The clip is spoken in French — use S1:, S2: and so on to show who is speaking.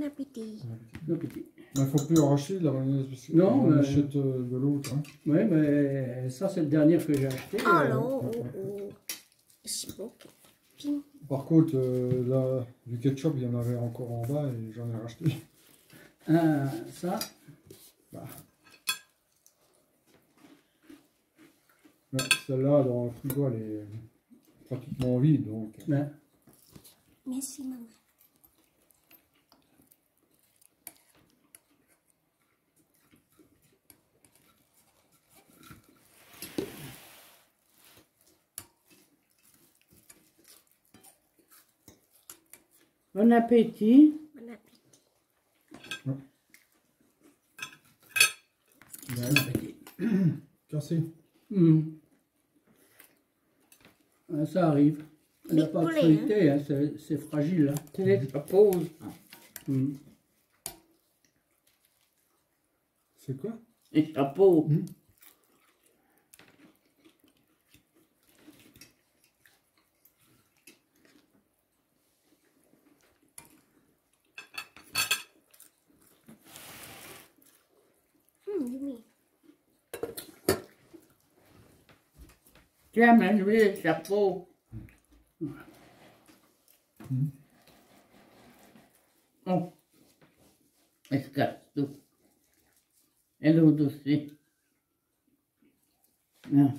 S1: Bon appétit.
S2: Le petit.
S3: Il ne faut plus arracher de la mayonnaise parce que
S2: Non,
S3: on achète euh, de l'autre. Hein.
S2: Oui, mais ça, c'est le dernier que j'ai acheté.
S1: Oh
S2: euh,
S1: non, oh, oh. Smoke. Ping.
S3: Par contre, euh, là, du ketchup, il y en avait encore en bas et j'en ai racheté.
S2: euh, ça,
S3: Bah. Ouais, Celle-là, dans le frigo, elle est pratiquement vide. Donc,
S2: ben,
S1: Merci, maman.
S4: Bon appétit.
S1: Bon appétit.
S2: bon appétit.
S3: cassé.
S2: Hum. Ah, ça arrive. Elle n'a pas de
S1: poulet,
S2: feuilleté, hein, c'est fragile. Hein.
S4: C'est les pause.
S2: Hum.
S3: C'est quoi?
S4: Les chapeaux.
S1: Hum,
S4: Tiens, mets-lui les chapeaux. Oh. Elle se casse tout. Et l'autre aussi. Ah.